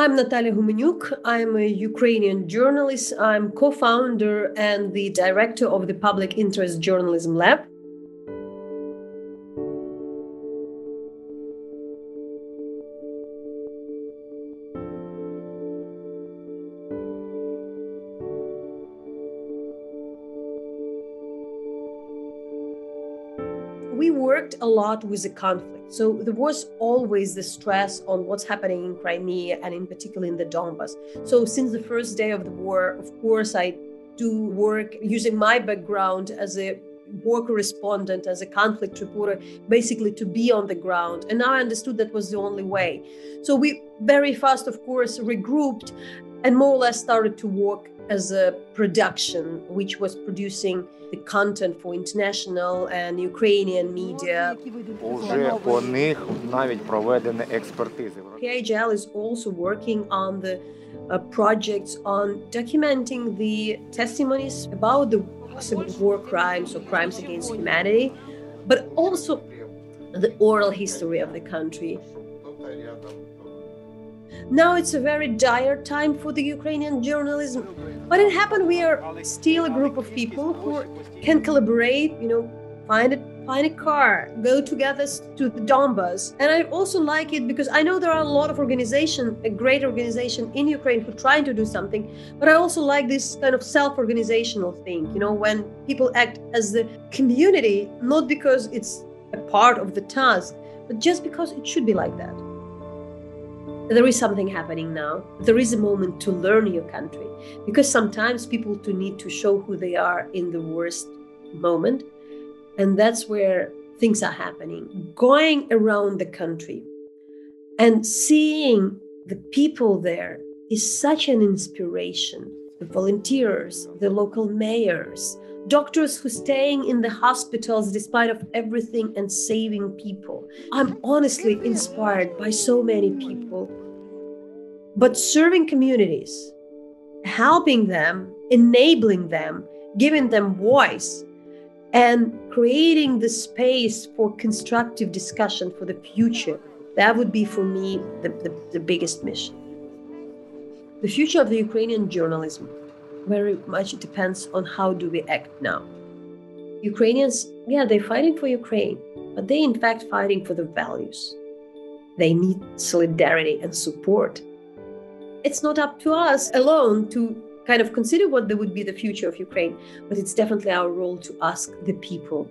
I'm Natalia Humenyuk. I'm a Ukrainian journalist. I'm co founder and the director of the Public Interest Journalism Lab. We worked a lot with the conflict. So there was always the stress on what's happening in Crimea and in particular in the Donbas. So since the first day of the war, of course, I do work using my background as a war correspondent, as a conflict reporter, basically to be on the ground. And now I understood that was the only way. So we very fast, of course, regrouped and more or less started to work as a production, which was producing the content for international and Ukrainian media. PIJL is also working on the uh, projects on documenting the testimonies about the possible war crimes or crimes against humanity, but also the oral history of the country. Now it's a very dire time for the Ukrainian journalism. But it happened we are still a group of people who can collaborate, you know, find a find a car, go together to the Donbas. And I also like it because I know there are a lot of organization, a great organization in Ukraine who trying to do something, but I also like this kind of self-organizational thing, you know, when people act as the community, not because it's a part of the task, but just because it should be like that there is something happening now. There is a moment to learn your country because sometimes people to need to show who they are in the worst moment. And that's where things are happening. Going around the country and seeing the people there is such an inspiration. The volunteers, the local mayors, doctors who are staying in the hospitals despite of everything and saving people i'm honestly inspired by so many people but serving communities helping them enabling them giving them voice and creating the space for constructive discussion for the future that would be for me the, the, the biggest mission the future of the ukrainian journalism very much depends on how do we act now. Ukrainians, yeah, they're fighting for Ukraine, but they in fact fighting for the values. They need solidarity and support. It's not up to us alone to kind of consider what would be the future of Ukraine, but it's definitely our role to ask the people